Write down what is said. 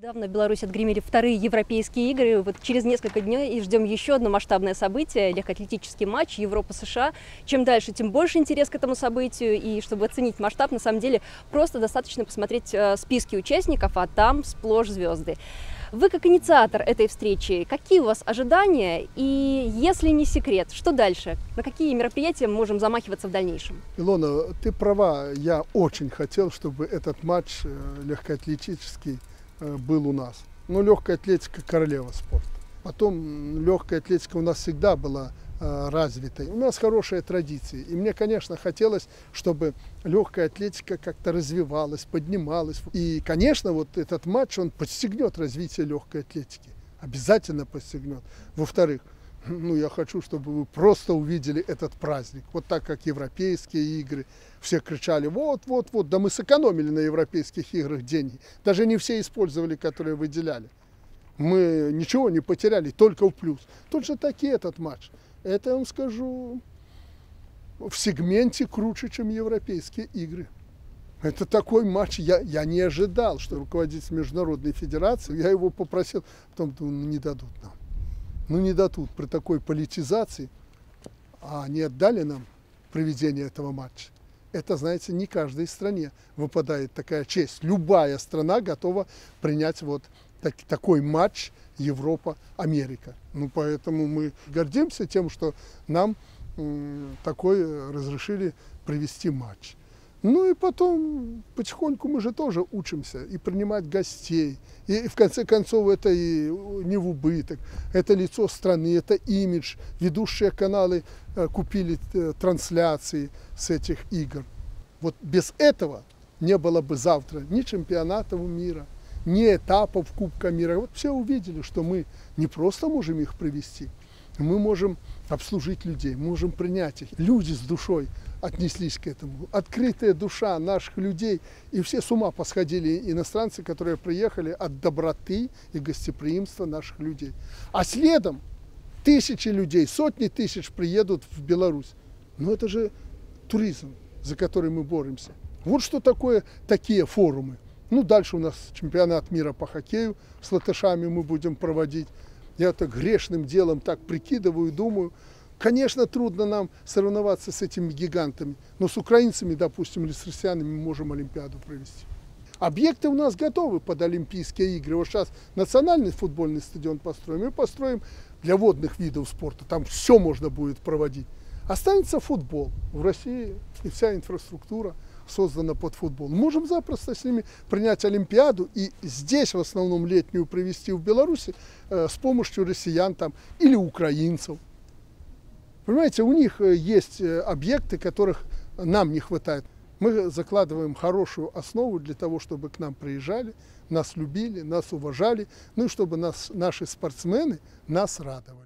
Недавно в Беларуси отгремели вторые европейские игры. Вот через несколько дней и ждем еще одно масштабное событие – легкоатлетический матч Европа-США. Чем дальше, тем больше интерес к этому событию. И чтобы оценить масштаб, на самом деле, просто достаточно посмотреть э, списки участников, а там сплошь звезды. Вы как инициатор этой встречи, какие у вас ожидания? И если не секрет, что дальше? На какие мероприятия мы можем замахиваться в дальнейшем? Илона, ты права. Я очень хотел, чтобы этот матч э, легкоатлетический был у нас. Но легкая атлетика королева спорта. Потом легкая атлетика у нас всегда была э, развитой. У нас хорошие традиции. И мне, конечно, хотелось, чтобы легкая атлетика как-то развивалась, поднималась. И, конечно, вот этот матч, он подстегнет развитие легкой атлетики. Обязательно подстегнет. Во-вторых, ну, я хочу, чтобы вы просто увидели этот праздник. Вот так, как европейские игры. Все кричали, вот, вот, вот, да мы сэкономили на европейских играх деньги. Даже не все использовали, которые выделяли. Мы ничего не потеряли, только в плюс. Тут же таки этот матч. Это, я вам скажу, в сегменте круче, чем европейские игры. Это такой матч, я, я не ожидал, что руководитель Международной Федерации, я его попросил, потом думаю, ну не дадут нам ну не дадут при такой политизации, а они отдали нам проведение этого матча. Это, знаете, не каждой стране выпадает такая честь. Любая страна готова принять вот так, такой матч Европа-Америка. Ну, поэтому мы гордимся тем, что нам такой разрешили провести матч. Ну и потом потихоньку мы же тоже учимся и принимать гостей. И в конце концов это и не в убыток. Это лицо страны, это имидж. Ведущие каналы э, купили э, трансляции с этих игр. Вот без этого не было бы завтра ни чемпионатов мира, ни этапов Кубка мира. Вот все увидели, что мы не просто можем их провести, мы можем обслужить людей, можем принять их. Люди с душой отнеслись к этому. Открытая душа наших людей. И все с ума посходили иностранцы, которые приехали от доброты и гостеприимства наших людей. А следом тысячи людей, сотни тысяч приедут в Беларусь. Но это же туризм, за который мы боремся. Вот что такое такие форумы. Ну, дальше у нас чемпионат мира по хоккею с латышами мы будем проводить. Я так грешным делом так прикидываю, думаю, Конечно, трудно нам соревноваться с этими гигантами, но с украинцами, допустим, или с россиянами мы можем Олимпиаду провести. Объекты у нас готовы под Олимпийские игры. Вот сейчас национальный футбольный стадион построим, и построим для водных видов спорта. Там все можно будет проводить. Останется футбол. В России и вся инфраструктура создана под футбол. Можем запросто с ними принять Олимпиаду и здесь в основном летнюю провести в Беларуси э, с помощью россиян там или украинцев. Понимаете, у них э, есть э, объекты, которых нам не хватает. Мы закладываем хорошую основу для того, чтобы к нам приезжали, нас любили, нас уважали, ну и чтобы нас, наши спортсмены нас радовали.